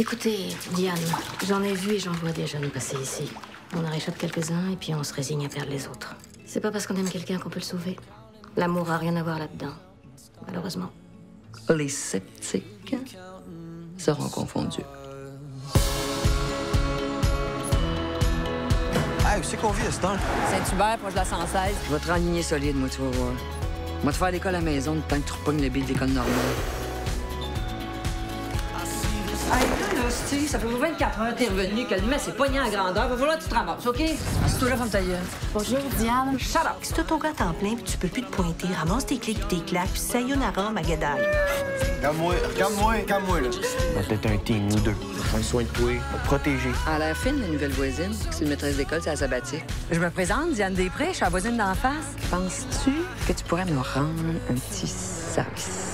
Écoutez, Diane, j'en ai vu et j'en vois des jeunes passer ici. On en réchappe quelques-uns et puis on se résigne à perdre les autres. C'est pas parce qu'on aime quelqu'un qu'on peut le sauver. L'amour a rien à voir là-dedans, malheureusement. Les sceptiques seront confondus. Hey, où c'est qu'on vit à ce temps? Saint-Hubert, proche de la 116. Je vais te renligner solide, moi, tu vas voir. Moi, te faire l'école à la maison, tant que tu repognes le billet de l'école normale. Hey, là, là, Steve, ça fait 24 heures que t'es revenu, que le mess est pogné en grandeur. Va falloir que tu te ramasses, OK? Assis-toi là, ferme ta gueule. Bonjour, Diane. Shut up. Si t'as ton gars temps plein puis tu peux plus te pointer, ramasse tes clics pis tes claques puis sayonara, Magadai. Regarde-moi, regarde-moi, regarde-moi, là. On va peut-être un team, nous deux. On va prendre soin de toi, on va te protéger. À l'air fine, la nouvelle voisine. C'est une maîtresse d'école, c'est la sabbatique. Je me présente, Diane Després, je suis la voisine d'en face. Penses-tu que tu pourrais me rendre un petit service?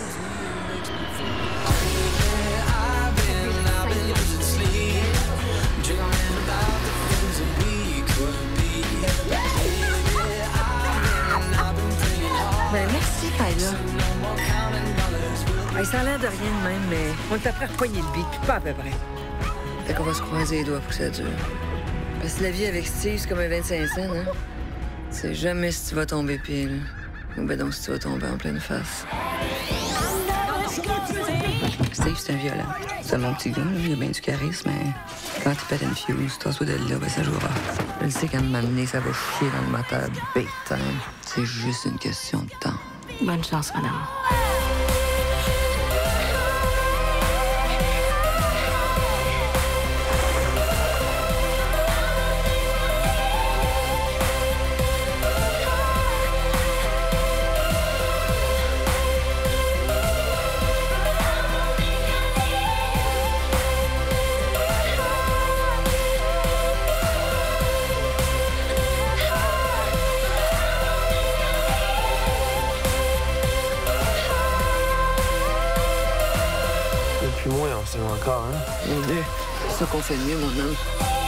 Ça a l'air de rien de même, mais on est après repogner le beat, puis pas à peu près. Fait qu'on va se croiser les doigts pour que ça dure. Parce que la vie avec Steve, c'est comme un 25 cents, hein? Tu jamais si tu vas tomber pile. Ou ben donc si tu vas tomber en pleine face. Steve, c'est un violent. C'est mon petit gars, il a bien du charisme, mais quand il pète une fuse, toi de là, ben ça jouera. Je sais qu'à un moment ça va chier dans le moteur time. C'est juste une question de temps. Bonne chance, madame. On s'aime encore, hein? Les deux, c'est qu'on fait de mieux, mon homme.